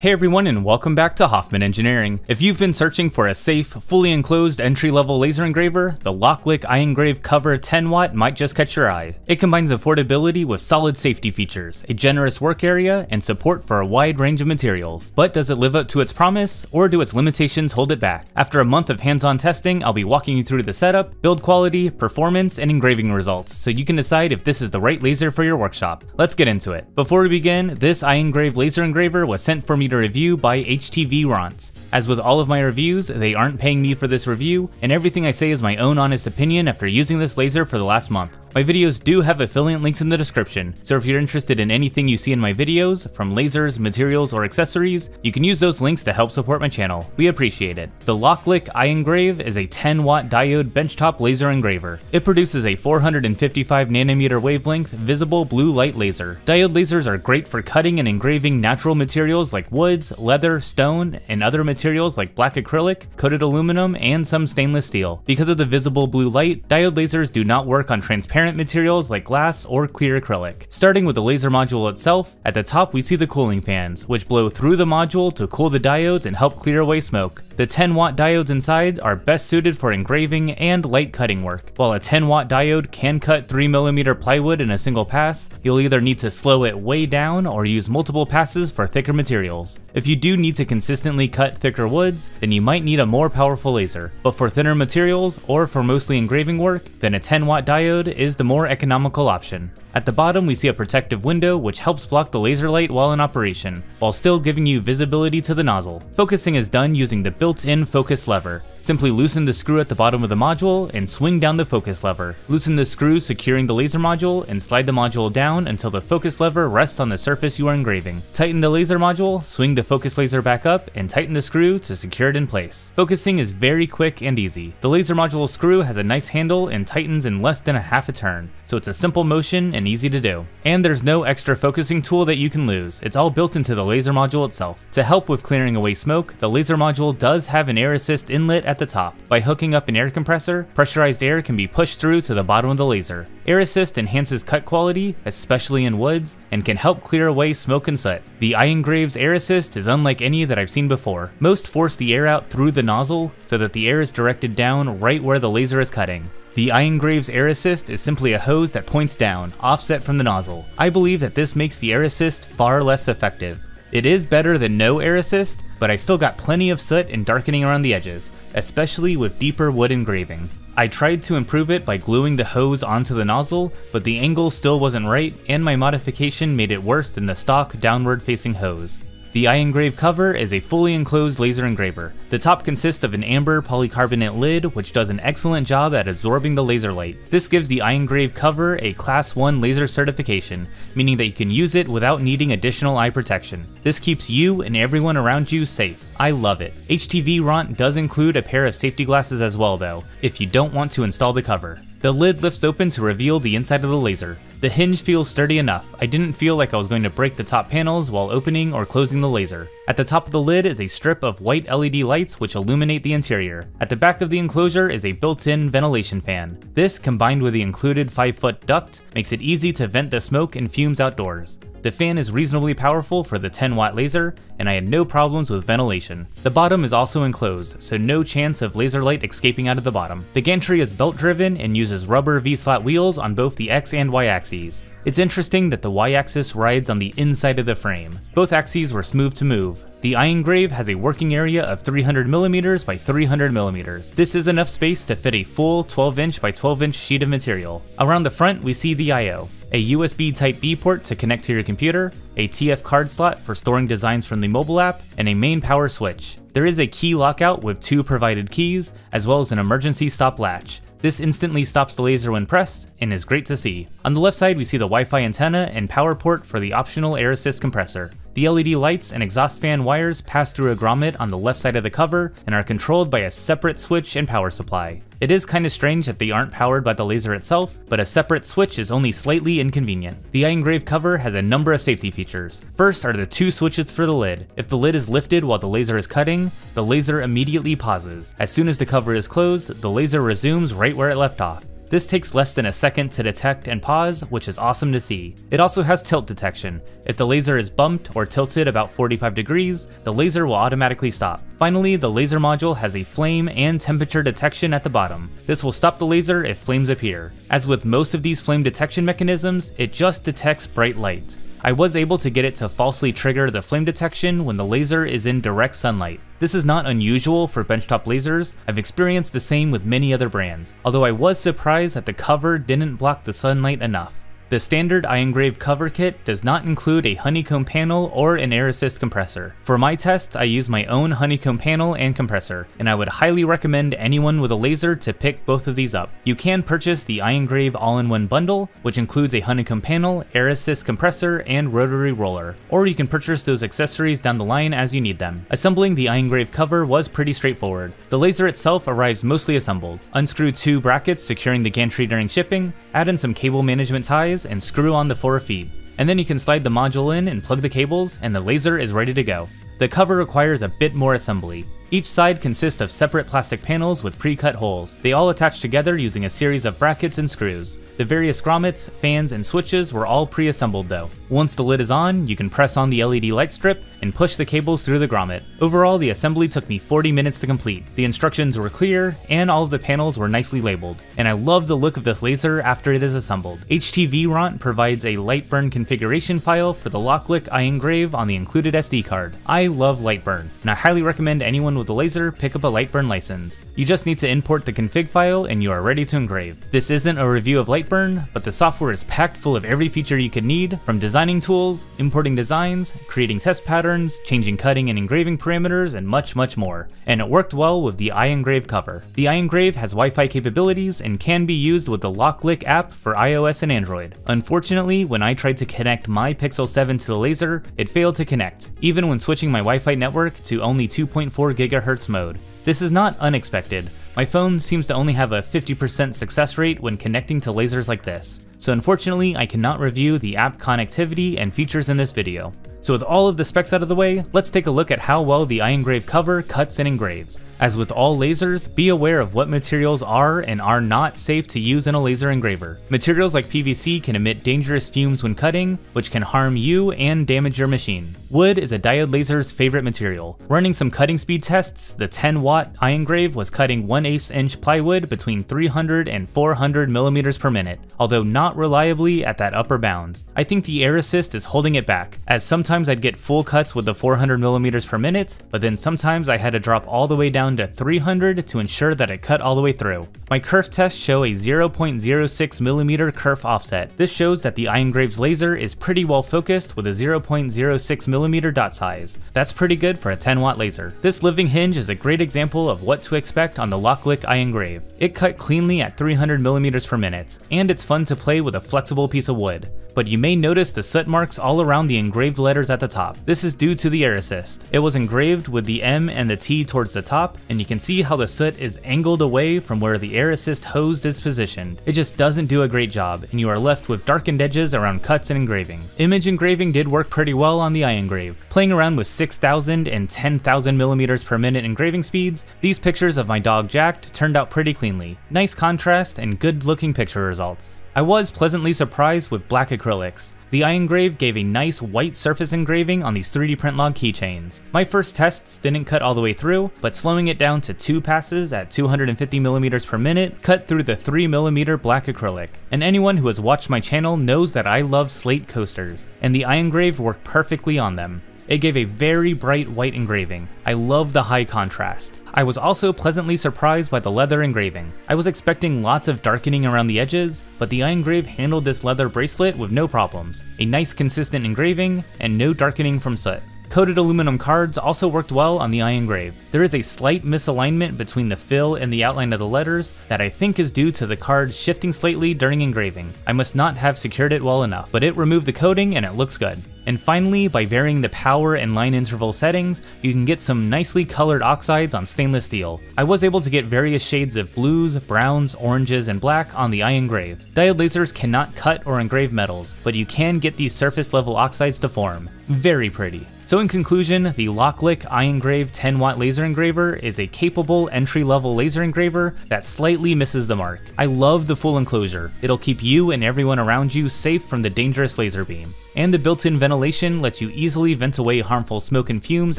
Hey everyone and welcome back to Hoffman Engineering. If you've been searching for a safe, fully enclosed entry-level laser engraver, the LOKLiK iEngrave Cover 10 Watt might just catch your eye. It combines affordability with solid safety features, a generous work area, and support for a wide range of materials. But does it live up to its promise, or do its limitations hold it back? After a month of hands-on testing, I'll be walking you through the setup, build quality, performance, and engraving results, so you can decide if this is the right laser for your workshop. Let's get into it. Before we begin, this iEngrave laser engraver was sent for me to review by HTV Rons. As with all of my reviews, they aren't paying me for this review, and everything I say is my own honest opinion after using this laser for the last month. My videos do have affiliate links in the description, so if you're interested in anything you see in my videos, from lasers, materials, or accessories, you can use those links to help support my channel. We appreciate it. The LOKLiK engrave is a 10 watt diode benchtop laser engraver. It produces a 455 nanometer wavelength visible blue light laser. Diode lasers are great for cutting and engraving natural materials like woods, leather, stone, and other materials like black acrylic, coated aluminum, and some stainless steel. Because of the visible blue light, diode lasers do not work on transparent transparent materials like glass or clear acrylic. Starting with the laser module itself, at the top we see the cooling fans, which blow through the module to cool the diodes and help clear away smoke. The 10 watt diodes inside are best suited for engraving and light cutting work. While a 10 watt diode can cut 3mm plywood in a single pass, you'll either need to slow it way down or use multiple passes for thicker materials. If you do need to consistently cut thicker woods, then you might need a more powerful laser. But for thinner materials, or for mostly engraving work, then a 10 watt diode is the more economical option. At the bottom we see a protective window which helps block the laser light while in operation, while still giving you visibility to the nozzle. Focusing is done using the built-in focus lever. Simply loosen the screw at the bottom of the module and swing down the focus lever. Loosen the screw securing the laser module and slide the module down until the focus lever rests on the surface you are engraving. Tighten the laser module, swing the focus laser back up, and tighten the screw to secure it in place. Focusing is very quick and easy. The laser module screw has a nice handle and tightens in less than a half a turn, so it's a simple motion and easy to do. And there's no extra focusing tool that you can lose, it's all built into the laser module itself. To help with clearing away smoke, the laser module does have an air assist inlet at the top. By hooking up an air compressor, pressurized air can be pushed through to the bottom of the laser. Air assist enhances cut quality, especially in woods, and can help clear away smoke and soot. The iEngrave's air assist is unlike any that I've seen before. Most force the air out through the nozzle so that the air is directed down right where the laser is cutting. The iEngrave's Air Assist is simply a hose that points down, offset from the nozzle. I believe that this makes the Air Assist far less effective. It is better than no Air Assist, but I still got plenty of soot and darkening around the edges, especially with deeper wood engraving. I tried to improve it by gluing the hose onto the nozzle, but the angle still wasn't right and my modification made it worse than the stock downward facing hose. The iEngrave cover is a fully enclosed laser engraver. The top consists of an amber polycarbonate lid which does an excellent job at absorbing the laser light. This gives the iEngrave cover a class 1 laser certification, meaning that you can use it without needing additional eye protection. This keeps you and everyone around you safe. I love it. HTVront does include a pair of safety glasses as well though, if you don't want to install the cover. The lid lifts open to reveal the inside of the laser. The hinge feels sturdy enough, I didn't feel like I was going to break the top panels while opening or closing the laser. At the top of the lid is a strip of white LED lights which illuminate the interior. At the back of the enclosure is a built-in ventilation fan. This, combined with the included 5-foot duct, makes it easy to vent the smoke and fumes outdoors. The fan is reasonably powerful for the 10 watt laser, and I had no problems with ventilation. The bottom is also enclosed, so no chance of laser light escaping out of the bottom. The gantry is belt driven and uses rubber V-slot wheels on both the X and Y axes. It's interesting that the Y-axis rides on the inside of the frame. Both axes were smooth to move. The iEngrave has a working area of 300mm by 300mm. This is enough space to fit a full 12 inch by 12 inch sheet of material. Around the front we see the I.O a USB Type-B port to connect to your computer, a TF card slot for storing designs from the mobile app, and a main power switch. There is a key lockout with two provided keys, as well as an emergency stop latch. This instantly stops the laser when pressed, and is great to see. On the left side we see the Wi-Fi antenna and power port for the optional air assist compressor. The LED lights and exhaust fan wires pass through a grommet on the left side of the cover and are controlled by a separate switch and power supply. It is kinda strange that they aren't powered by the laser itself, but a separate switch is only slightly inconvenient. The iEngrave cover has a number of safety features. First are the two switches for the lid. If the lid is lifted while the laser is cutting, the laser immediately pauses. As soon as the cover is closed, the laser resumes right where it left off. This takes less than a second to detect and pause, which is awesome to see. It also has tilt detection. If the laser is bumped or tilted about 45 degrees, the laser will automatically stop. Finally, the laser module has a flame and temperature detection at the bottom. This will stop the laser if flames appear. As with most of these flame detection mechanisms, it just detects bright light. I was able to get it to falsely trigger the flame detection when the laser is in direct sunlight. This is not unusual for benchtop lasers, I've experienced the same with many other brands, although I was surprised that the cover didn't block the sunlight enough. The standard iEngrave cover kit does not include a honeycomb panel or an air assist compressor. For my tests, I use my own honeycomb panel and compressor, and I would highly recommend anyone with a laser to pick both of these up. You can purchase the iEngrave all-in-one bundle, which includes a honeycomb panel, air assist compressor, and rotary roller, or you can purchase those accessories down the line as you need them. Assembling the iEngrave cover was pretty straightforward. The laser itself arrives mostly assembled. Unscrew two brackets securing the gantry during shipping, add in some cable management ties, and screw on the four feet. And then you can slide the module in and plug the cables, and the laser is ready to go. The cover requires a bit more assembly. Each side consists of separate plastic panels with pre-cut holes. They all attach together using a series of brackets and screws. The various grommets, fans, and switches were all pre-assembled though. Once the lid is on, you can press on the LED light strip and push the cables through the grommet. Overall, the assembly took me 40 minutes to complete. The instructions were clear, and all of the panels were nicely labeled. And I love the look of this laser after it is assembled. HTVront provides a Lightburn configuration file for the LOKLiK iEngrave on the included SD card. I love Lightburn, and I highly recommend anyone with a laser pick up a Lightburn license. You just need to import the config file and you are ready to engrave. This isn't a review of Lightburn but the software is packed full of every feature you could need, from designing tools, importing designs, creating test patterns, changing cutting and engraving parameters, and much, much more. And it worked well with the iEngrave cover. The iEngrave has Wi-Fi capabilities and can be used with the LOKLiK app for iOS and Android. Unfortunately, when I tried to connect my Pixel 7 to the laser, it failed to connect, even when switching my Wi-Fi network to only 2.4 GHz mode. This is not unexpected, my phone seems to only have a 50% success rate when connecting to lasers like this, so unfortunately I cannot review the app connectivity and features in this video. So with all of the specs out of the way, let's take a look at how well the iEngrave cover cuts and engraves. As with all lasers, be aware of what materials are and are not safe to use in a laser engraver. Materials like PVC can emit dangerous fumes when cutting, which can harm you and damage your machine. Wood is a diode laser's favorite material. Running some cutting speed tests, the 10 watt iEngrave was cutting 1 8 inch plywood between 300 and 400 millimeters per minute, although not reliably at that upper bound. I think the air assist is holding it back, as sometimes I'd get full cuts with the 400 millimeters per minute, but then sometimes I had to drop all the way down to 300 to ensure that it cut all the way through. My kerf tests show a 0.06mm kerf offset. This shows that the iEngrave's laser is pretty well focused with a 0.06mm dot size. That's pretty good for a 10 watt laser. This living hinge is a great example of what to expect on the LOKLiK iEngrave. It cut cleanly at 300mm per minute, and it's fun to play with a flexible piece of wood but you may notice the soot marks all around the engraved letters at the top. This is due to the air assist. It was engraved with the M and the T towards the top, and you can see how the soot is angled away from where the air assist hose is positioned. It just doesn't do a great job, and you are left with darkened edges around cuts and engravings. Image engraving did work pretty well on the iEngrave. Playing around with 6,000 and 10,000 millimeters per minute engraving speeds, these pictures of my dog Jacked turned out pretty cleanly. Nice contrast and good looking picture results. I was pleasantly surprised with black acrylics. The iEngrave gave a nice white surface engraving on these 3D print log keychains. My first tests didn't cut all the way through, but slowing it down to two passes at 250mm per minute cut through the 3mm black acrylic. And anyone who has watched my channel knows that I love slate coasters, and the iEngrave worked perfectly on them. It gave a very bright white engraving. I love the high contrast. I was also pleasantly surprised by the leather engraving. I was expecting lots of darkening around the edges, but the iEngrave handled this leather bracelet with no problems. A nice consistent engraving, and no darkening from soot. Coated aluminum cards also worked well on the iEngrave. There is a slight misalignment between the fill and the outline of the letters that I think is due to the card shifting slightly during engraving. I must not have secured it well enough, but it removed the coating and it looks good. And finally, by varying the power and line interval settings, you can get some nicely colored oxides on stainless steel. I was able to get various shades of blues, browns, oranges, and black on the iEngrave. Diode lasers cannot cut or engrave metals, but you can get these surface level oxides to form. Very pretty. So in conclusion, the LOKLiK iEngrave 10 watt laser engraver is a capable entry level laser engraver that slightly misses the mark. I love the full enclosure. It'll keep you and everyone around you safe from the dangerous laser beam. And the built-in ventilation lets you easily vent away harmful smoke and fumes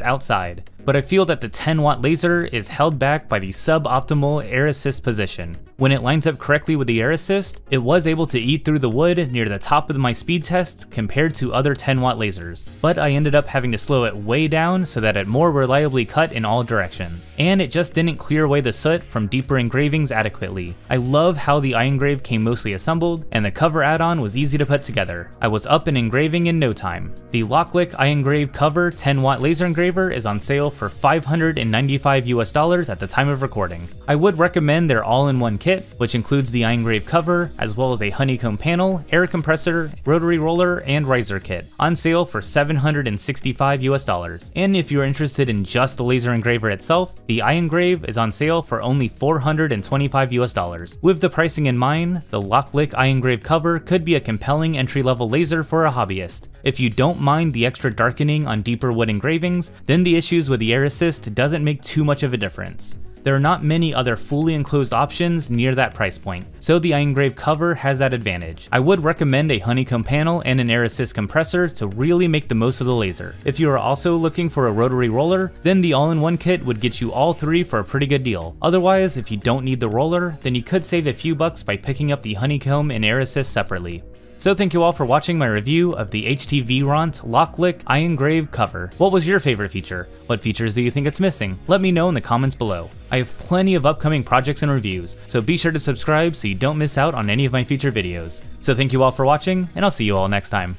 outside but I feel that the 10 watt laser is held back by the suboptimal air assist position. When it lines up correctly with the air assist, it was able to eat through the wood near the top of my speed test compared to other 10 watt lasers, but I ended up having to slow it way down so that it more reliably cut in all directions. And it just didn't clear away the soot from deeper engravings adequately. I love how the iEngrave came mostly assembled, and the cover add-on was easy to put together. I was up and engraving in no time. The LOKLiK iEngrave cover 10 watt laser engraver is on sale for 595 US dollars at the time of recording. I would recommend their all-in-one kit which includes the iEngrave cover, as well as a honeycomb panel, air compressor, rotary roller, and riser kit, on sale for 765 US dollars. And if you're interested in just the laser engraver itself, the iEngrave is on sale for only 425 US dollars. With the pricing in mind, the LOKLiK iEngrave cover could be a compelling entry-level laser for a hobbyist. If you don't mind the extra darkening on deeper wood engravings, then the issues with the air assist doesn't make too much of a difference. There are not many other fully enclosed options near that price point, so the iEngrave cover has that advantage. I would recommend a honeycomb panel and an air assist compressor to really make the most of the laser. If you are also looking for a rotary roller, then the all-in-one kit would get you all three for a pretty good deal. Otherwise, if you don't need the roller, then you could save a few bucks by picking up the honeycomb and air assist separately. So thank you all for watching my review of the HTVront LOKLiK iEngrave cover. What was your favorite feature? What features do you think it's missing? Let me know in the comments below. I have plenty of upcoming projects and reviews, so be sure to subscribe so you don't miss out on any of my future videos. So thank you all for watching, and I'll see you all next time.